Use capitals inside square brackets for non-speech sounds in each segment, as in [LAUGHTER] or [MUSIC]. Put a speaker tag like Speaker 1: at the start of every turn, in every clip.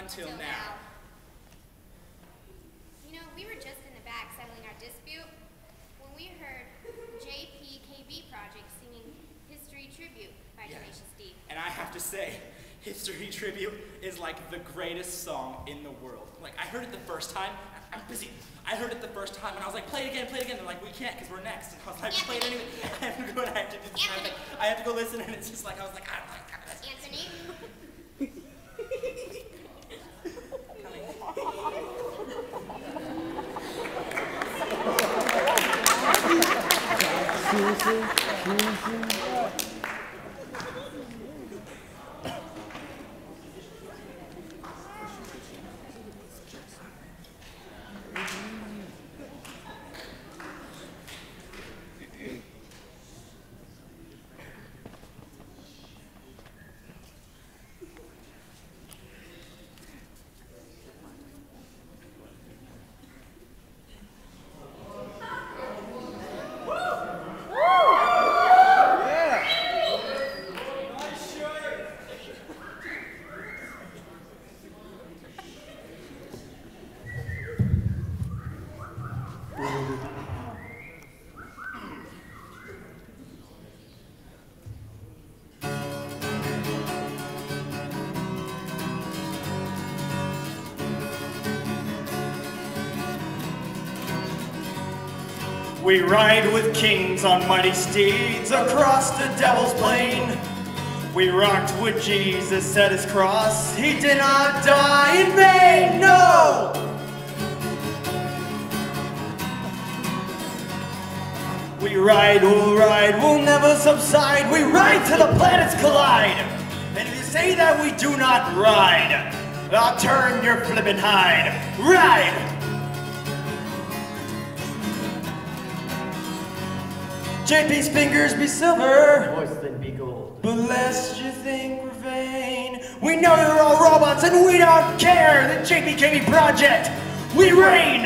Speaker 1: until now.
Speaker 2: You know, we were just in the back settling our dispute when we heard JPKB Project singing History Tribute by
Speaker 1: Yeah.
Speaker 2: Tenacious D.
Speaker 1: And I have to say, History Tribute is like the greatest song in the world. Like, I heard it the first time. I'm busy. I heard it the first time, and I was like, play it again, play it again. They're like, we can't, because we're next. And I was like, play it anyway. [LAUGHS] I have to go and I have to do this. I have to, I have to go listen, and it's just like, I was like, I don't like this.
Speaker 2: Anthony? [LAUGHS] 強制囚人。
Speaker 3: We ride with kings on mighty steeds across the devil's plain. We rocked with Jesus at his cross. He did not die in vain, no! We ride, we'll ride, we'll never subside. We ride till the planets collide. And if you say that we do not ride, I'll turn your flippin' hide. Ride! JP's fingers be silver,
Speaker 4: Voice then be gold.
Speaker 3: but lest you think we're vain. We know you're all robots and we don't care. The JPKB project, we reign.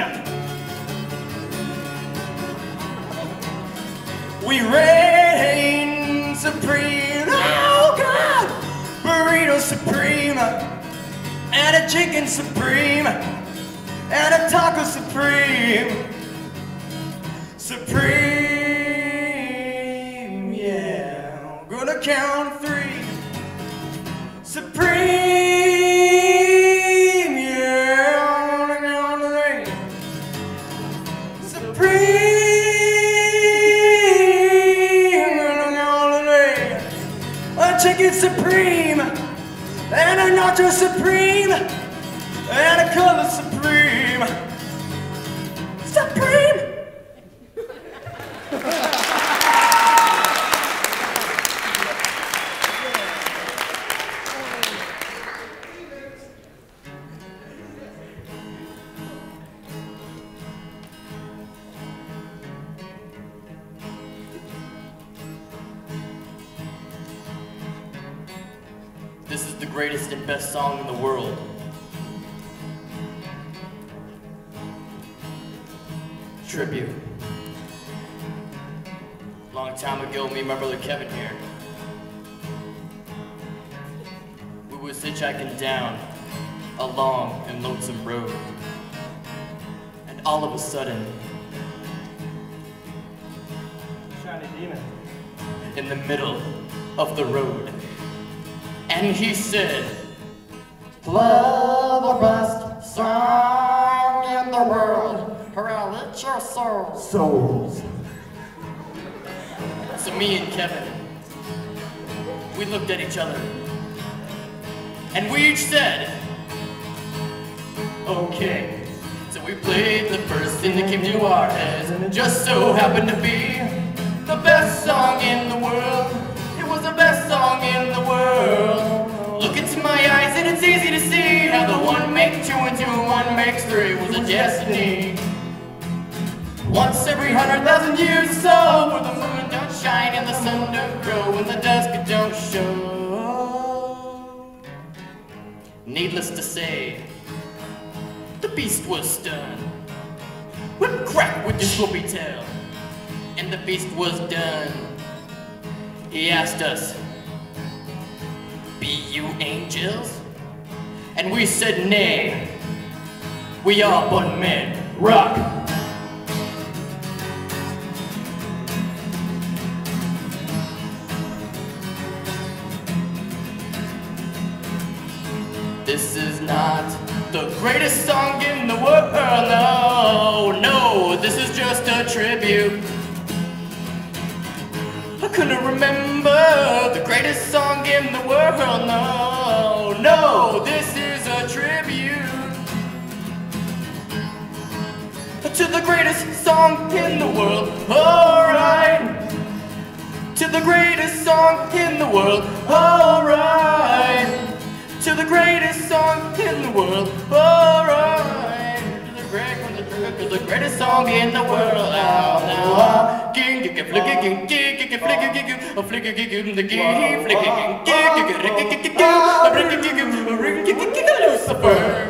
Speaker 3: We reign supreme. Oh God! Burrito supreme, and a chicken supreme, and a taco supreme. Supreme, and a nacho supreme, and a color supreme. Supreme.
Speaker 4: The greatest and best song in the world. Tribute. Long time ago, me and my brother Kevin here. We was hitchhiking down a long and lonesome road. And all of a sudden,
Speaker 3: Shiny demon.
Speaker 4: in the middle of the road. And he said, Play the best song in the world, or I'll eat your soul.
Speaker 3: Souls.
Speaker 4: So me and Kevin, we looked at each other, and we each said, okay. So we played the first thing that came to our heads, and it just so happened to be the best song in the world. It was the best song in the three was a destiny. Once every hundred thousand years or so, where the moon don't shine and the sun don't grow and the dusk don't show. Needless to say, the beast was stunned. Whip crack with his whoopee tail, and the beast was done. He asked us, Be you angels? and we said nay. We are but men. Rock. This is not the greatest song in the world, no, no, this is just a tribute. I couldn't remember the greatest song in the world, no, greatest song in the world, alright. To the greatest song in the world, alright. To the greatest song in the world, alright. To the greatest song in the world, out now. King, You it, flick it, king, kick it, flick king, kick it, a flick it, kick it, the king, flick it, king, kick it, kick king, kick it, kick king, kick it, kick king, kick it, kick king, Lucifer.